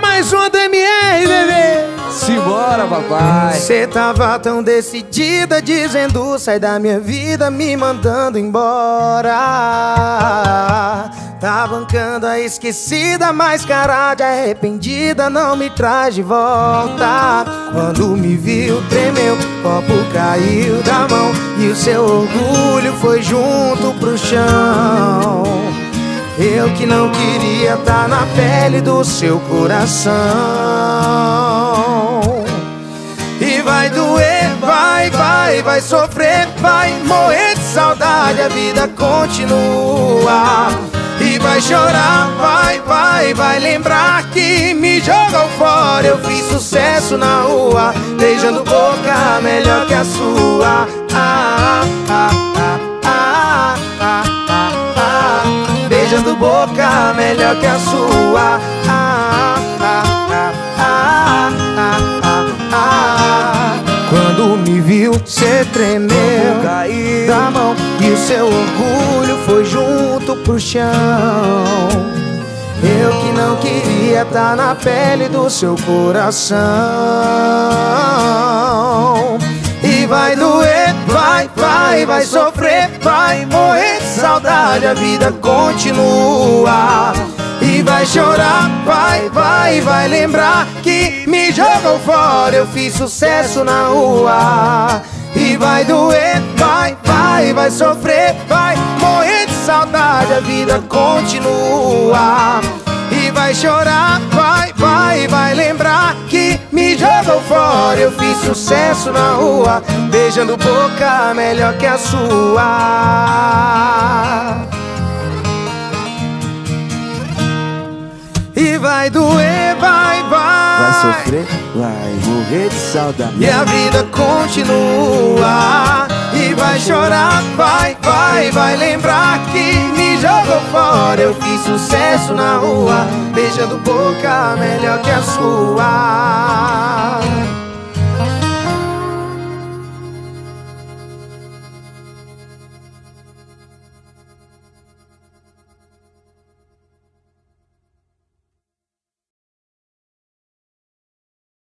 mais uma do MR, bebê. Simbora, papai. Cê tava tão decidida, dizendo sai da minha vida, me mandando embora. Tá bancando a esquecida, mas cara de arrependida não me traz de volta. Quando me viu, tremeu, copo caiu da mão e o seu orgulho foi junto pro chão. Eu que não queria estar tá na pele do seu coração. E vai doer, vai, vai, vai sofrer, vai morrer de saudade, a vida continua. E vai chorar, vai, vai, vai lembrar que me jogou fora. Eu fiz sucesso na rua, beijando boca melhor que a sua. Beijando boca melhor que a sua. Ah, ah, ah. Quando me viu, cê tremeu, caiu da mão e o seu orgulho foi junto pro chão. Eu que não queria tá na pele do seu coração. Vai, vai sofrer, vai morrer de saudade, a vida continua. E vai chorar, vai, vai, vai lembrar que me jogou fora, eu fiz sucesso na rua. E vai doer, vai, vai, vai sofrer, vai morrer de saudade, a vida continua. E vai chorar, fora, eu fiz sucesso na rua, beijando boca melhor que a sua. E vai doer, vai, vai. Vai sofrer, vai morrer de saudade. E a vida continua. E vai chorar, vai, vai, vai lembrar que me jogou fora. Eu fiz sucesso na rua, beijando boca melhor que a sua.